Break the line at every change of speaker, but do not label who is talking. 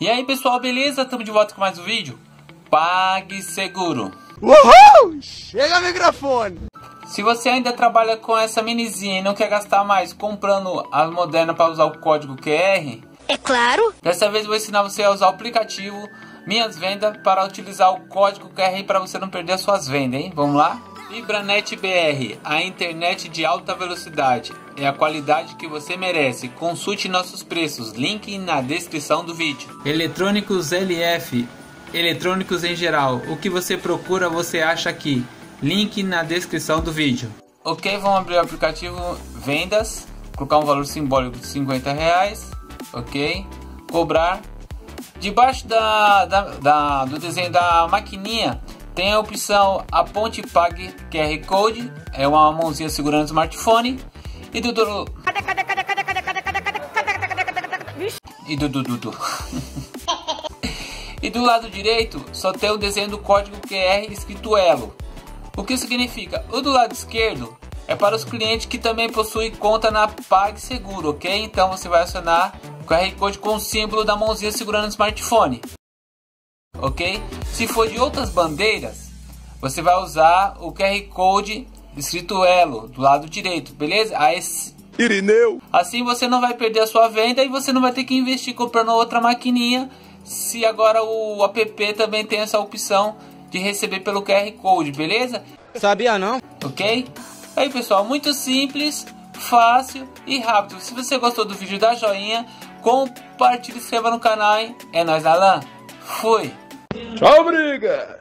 E aí pessoal, beleza? Estamos de volta com mais um vídeo. Pague Seguro.
Uhul! Chega microfone!
Se você ainda trabalha com essa minizinha e não quer gastar mais comprando as modernas para usar o código QR,
É claro.
dessa vez eu vou ensinar você a usar o aplicativo Minhas Vendas para utilizar o código QR para você não perder as suas vendas, hein? Vamos lá? Fibranet BR, a internet de alta velocidade. É a qualidade que você merece. Consulte nossos preços, link na descrição do vídeo. Eletrônicos LF, eletrônicos em geral. O que você procura você acha aqui. Link na descrição do vídeo. Ok, vamos abrir o aplicativo Vendas. Colocar um valor simbólico de 50 reais. Ok. Cobrar. Debaixo da, da, da- do desenho da maquininha tem a opção Aponte Pague QR Code, é uma mãozinha segurando o smartphone. E do
Dudu.
E do Dudu. e do lado direito só tem o desenho do código QR escrito Elo. O que significa? O do lado esquerdo é para os clientes que também possuem conta na PagSeguro, ok? Então você vai acionar o QR Code com o símbolo da mãozinha segurando o smartphone ok? Se for de outras bandeiras, você vai usar o QR Code escrito Elo do lado direito, beleza? Aí,
Irineu!
Assim você não vai perder a sua venda e você não vai ter que investir comprando outra maquininha. Se agora o app também tem essa opção de receber pelo QR Code, beleza?
Sabia não?
Ok? Aí pessoal, muito simples, fácil e rápido. Se você gostou do vídeo, dá joinha, compartilhe, se inscreva no canal. hein? É nóis, Alan. Fui!
Tchau, briga!